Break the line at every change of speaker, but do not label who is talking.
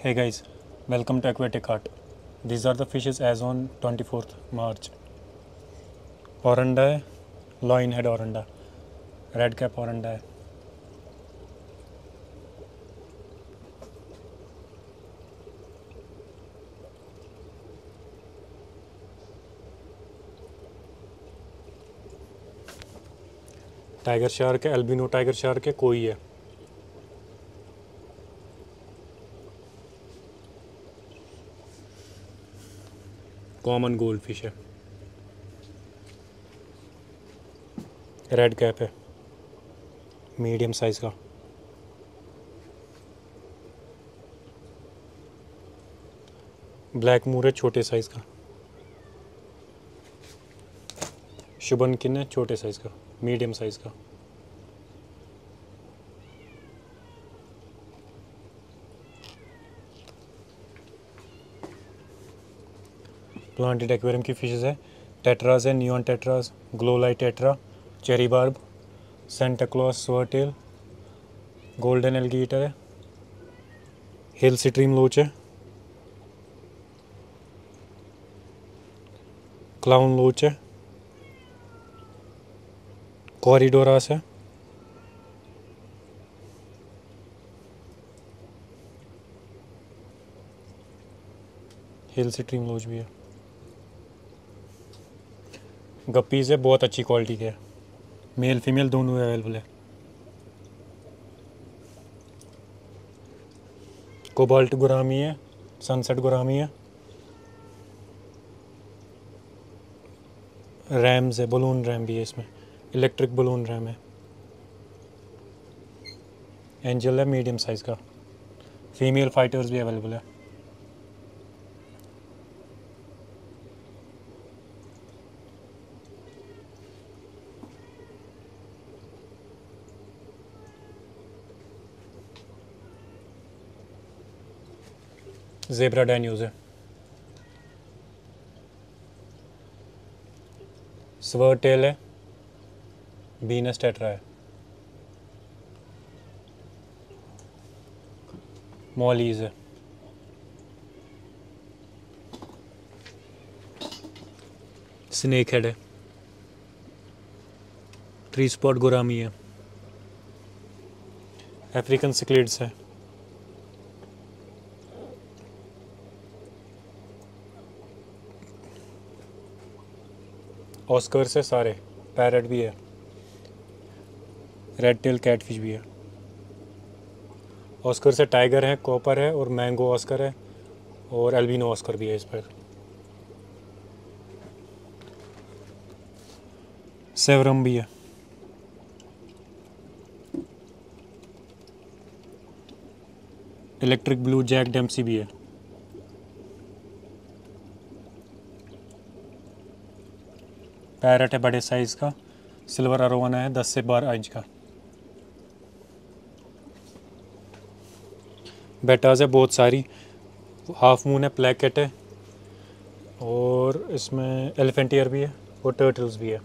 Hey guys, welcome to Aquatic Art. These are the fishes as on 24th March. Oranda है lion head oranda red cap oranda है tiger shark है albino tiger shark है कोई है common goldfish है। Red cap है। Medium size का। Black moor है, छोटे साइज़ का। शुभन किन है छोटे साइज़ का। मीडियम साइज़ का। प्लांटेड एक्वेरियम की फिशेस है टेट्राज है neon tetras glowlight tetra cherry barb Santa Claus swordtail golden alligator है हिल स्ट्रीम लोच है क्लाउन लोच है कॉरिडोरास है हिल स्ट्रीम लोच भी है। गप्पीज़ है, बहुत अच्छी क्वालिटी के। है मेल फीमेल दोनों अवेलेबल है। कोबाल्ट गुरामी है सनसेट गुरामी है। रैम्स है बलून रैम भी है इसमें। इलेक्ट्रिक बलून रैम है। एंजल है मीडियम साइज़ का। फीमेल फाइटर्स भी अवेलेबल है। जेबरा डैन्यूज़ है स्वर टेल है बीनस टेट्रा है. मॉलीज है. स्नेक हेड है. ट्री स्पॉट गुरामी है. अफ्रीकन सिक्लेट्स है. ऑस्कर से सारे, पैरट भी है रेड टेल कैटफिश भी है। ऑस्कर से टाइगर है कॉपर है और मैंगो ऑस्कर है और एल्बिनो ऑस्कर भी है इस पर। सेवरम भी है। इलेक्ट्रिक ब्लू जैक डेम्सी भी है। पैरट है बड़े साइज़ का सिल्वर अरोवाना है, दस से बारह इंच का। बेटाज है बहुत सारी हाफ़ मून है प्लेकेट है, और इसमें एलिफेंट ईयर भी है, और टर्टल्स भी है।